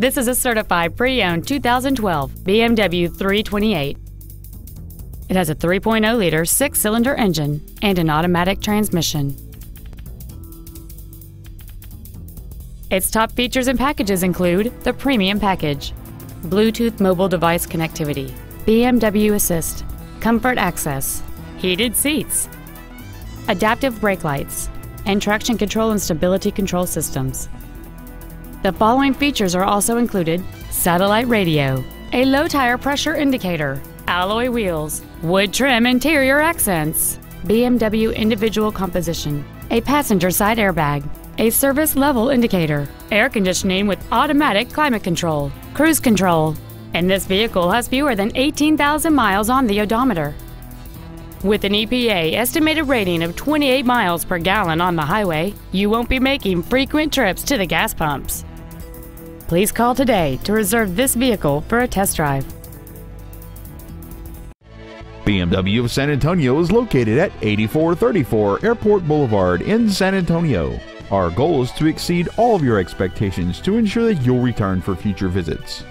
This is a certified pre-owned 2012 BMW 328. It has a 3.0-liter six-cylinder engine and an automatic transmission. Its top features and packages include the Premium Package, Bluetooth mobile device connectivity, BMW Assist, Comfort Access, heated seats, adaptive brake lights, and traction control and stability control systems. The following features are also included satellite radio, a low tire pressure indicator, alloy wheels, wood trim interior accents, BMW individual composition, a passenger side airbag, a service level indicator, air conditioning with automatic climate control, cruise control, and this vehicle has fewer than 18,000 miles on the odometer. With an EPA estimated rating of 28 miles per gallon on the highway, you won't be making frequent trips to the gas pumps. Please call today to reserve this vehicle for a test drive. BMW of San Antonio is located at 8434 Airport Boulevard in San Antonio. Our goal is to exceed all of your expectations to ensure that you'll return for future visits.